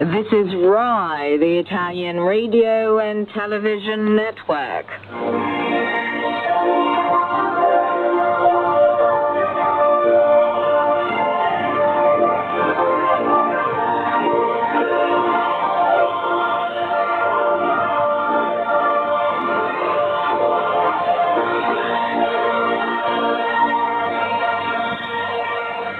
This is RAI, the Italian radio and television network.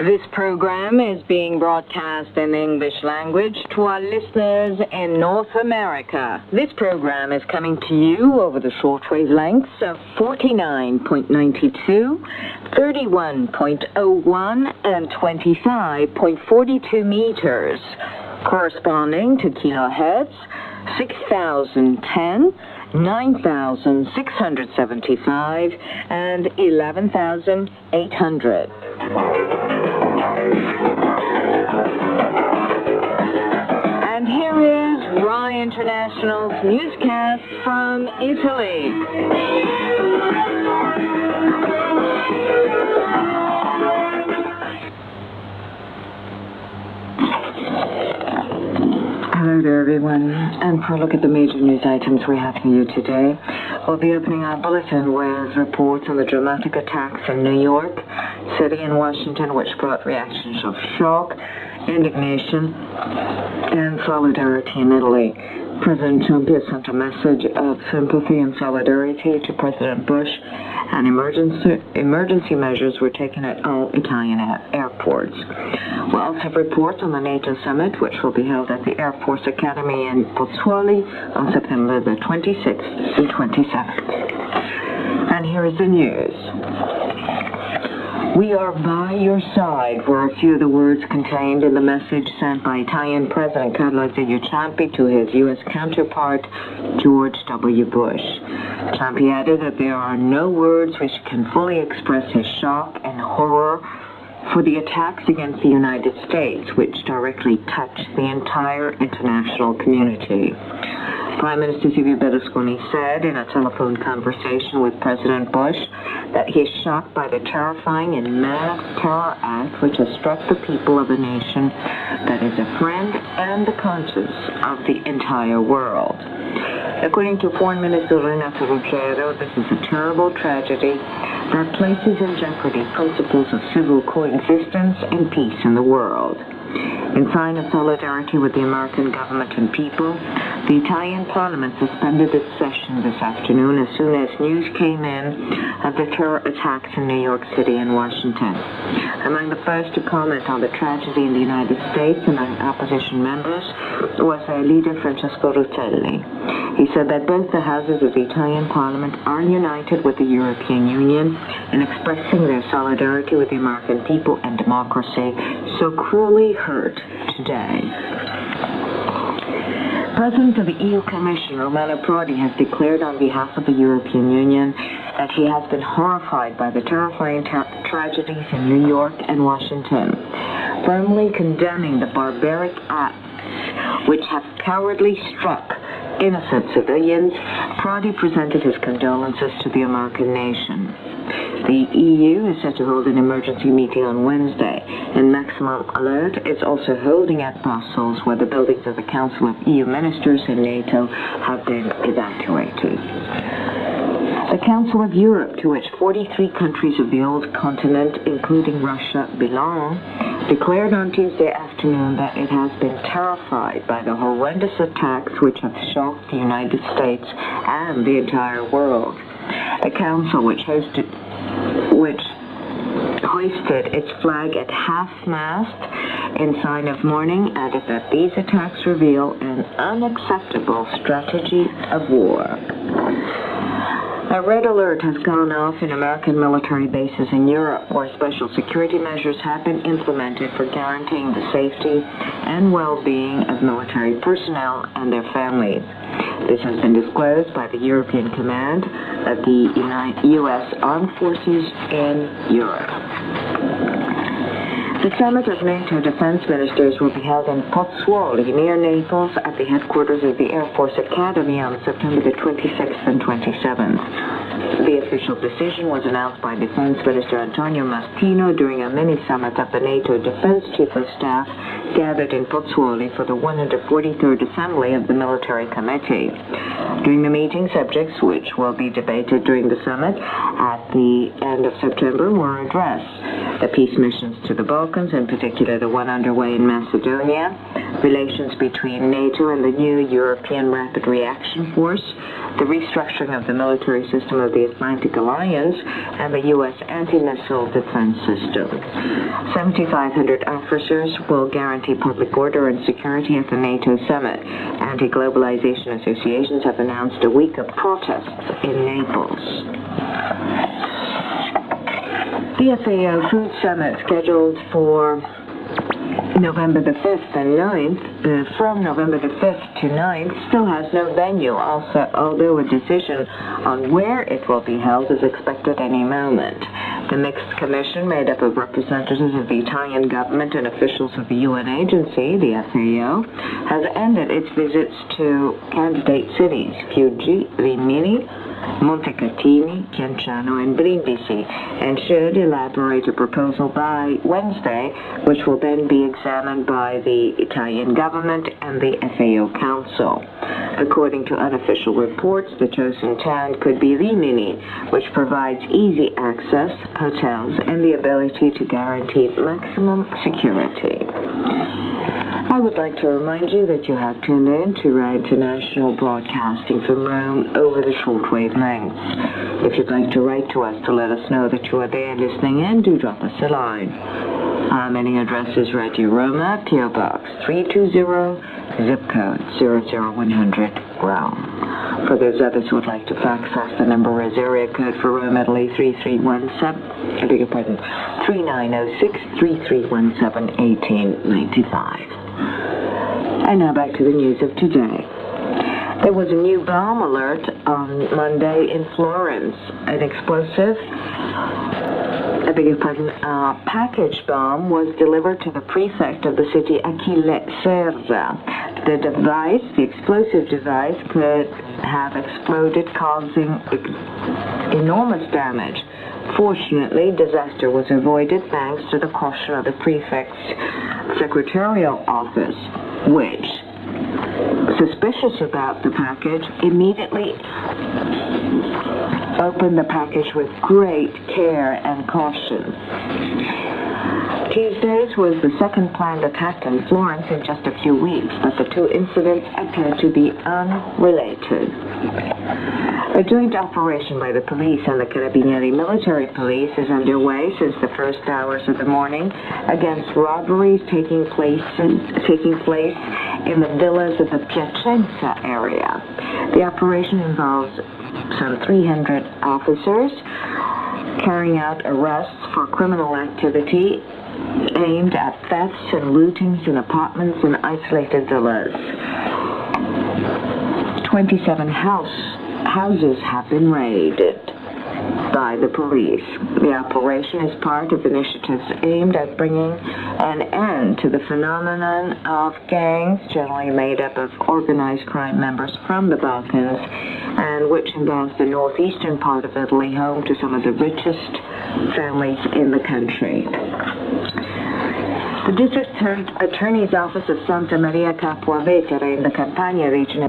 This program is being broadcast in English language to our listeners in North America. This program is coming to you over the shortwave lengths of 49.92, 31.01, and 25.42 meters, corresponding to kilohertz 6010. 9,675 and 11,800. And here is RAI International's newscast from Italy. Everyone. And for a look at the major news items we have for you today, we'll be opening our bulletin with reports on the dramatic attacks in New York City and Washington, which brought reactions of shock, indignation, and solidarity in Italy. President Ciampi has sent a message of sympathy and solidarity to President Bush, and emergency, emergency measures were taken at all Italian airports. We'll also have reports on the NATO summit, which will be held at the Air Force Academy in Pozzuoli on September the 26th and 27th. And here is the news. We are by your side were a few of the words contained in the message sent by Italian President Carlo Ciampi to his U.S. counterpart, George W. Bush. Ciampi added that there are no words which can fully express his shock and horror for the attacks against the United States, which directly touch the entire international community. Prime Minister Silvio Berlusconi said in a telephone conversation with President Bush that he is shocked by the terrifying and mass terror act which has struck the people of a nation that is a friend and the conscience of the entire world. According to Foreign Minister Renato Ruggiero, this is a terrible tragedy that places in jeopardy principles of civil coexistence and peace in the world. In sign of solidarity with the American government and people, the Italian parliament suspended its session this afternoon as soon as news came in of the terror attacks in New York City and Washington. Among the first to comment on the tragedy in the United States among opposition members was their leader Francesco Rutelli. He said that both the houses of the Italian parliament are united with the European Union in expressing their solidarity with the American people and democracy so cruelly hurt today. President of the EU Commission, Romano Prodi, has declared on behalf of the European Union that he has been horrified by the terrifying tra tragedies in New York and Washington, firmly condemning the barbaric acts which have cowardly struck innocent civilians, Prodi presented his condolences to the American nation. The EU is set to hold an emergency meeting on Wednesday, and Maximum Alert is also holding at Brussels, where the buildings of the Council of EU Ministers and NATO have been evacuated. The Council of Europe, to which 43 countries of the old continent, including Russia, belong, declared on Tuesday afternoon that it has been terrified by the horrendous attacks which have shocked the United States and the entire world. The council, which hosted, which hoisted its flag at half-mast in sign of mourning, added that these attacks reveal an unacceptable strategy of war. A red alert has gone off in American military bases in Europe where special security measures have been implemented for guaranteeing the safety and well-being of military personnel and their families. This has been disclosed by the European Command of the U.S. Armed Forces in Europe. The summit of NATO defense ministers will be held in Pozzuoli, near Naples, at the headquarters of the Air Force Academy on September the 26th and 27th. The official decision was announced by Defense Minister Antonio Martino during a mini summit of the NATO Defense Chief of Staff gathered in Pozzuoli for the 143rd Assembly of the Military Committee. During the meeting, subjects which will be debated during the summit at the end of September were addressed. The peace missions to the Balkans, in particular the one underway in Macedonia, relations between NATO and the new European Rapid Reaction Force, the restructuring of the military system of the Atlantic Alliance, and the U.S. anti-missile defense system. 7,500 officers will guarantee public order and security at the NATO summit. Anti-globalization associations have announced a week of protests in Naples. The FAO Food Summit scheduled for November the 5th and 9th, uh, from November the 5th to 9th, still has no venue, also, although a decision on where it will be held is expected any moment. The mixed commission, made up of representatives of the Italian government and officials of the UN agency, the FAO, has ended its visits to candidate cities, Fiuggi, Rimini, Montecatini, Chianciano, and Brindisi, and should elaborate a proposal by Wednesday, which will then be examined by the Italian government and the FAO Council. According to unofficial reports, the chosen town could be Rimini, which provides easy access, hotels, and the ability to guarantee maximum security. I would like to remind you that you have tuned in to RAI International Broadcasting from Rome over the shortwave length. If you'd like to write to us to let us know that you are there listening in, do drop us a line. Our mailing address is Radio Roma, PO Box 320, zip code 00100, Rome. For those others who would like to fax us, the number is area code for Rome, Italy 3317, I beg your pardon, 3906 3317 1895. And now back to the news of today. There was a new bomb alert on Monday in Florence. An explosive, I beg your pardon, a package bomb was delivered to the prefect of the city, Achille Serra. The device, the explosive device, could have exploded, causing enormous damage. Fortunately, disaster was avoided thanks to the caution of the prefect's secretarial office, which, suspicious about the package, immediately opened the package with great care and caution. Tuesdays was the second planned attack in Florence in just a few weeks, but the two incidents appear to be unrelated. A joint operation by the police and the Carabinieri military police is underway since the first hours of the morning against robberies taking place in, taking place in the villas of the Piacenza area. The operation involves some 300 officers carrying out arrests for criminal activity aimed at thefts and lootings in apartments and isolated villas. 27 house, houses have been raided by the police. The operation is part of initiatives aimed at bringing an end to the phenomenon of gangs, generally made up of organized crime members from the Balkans, and which involves the northeastern part of Italy, home to some of the richest families in the country. The district attorney's office of Santa Maria Capua Vetere in the Campania region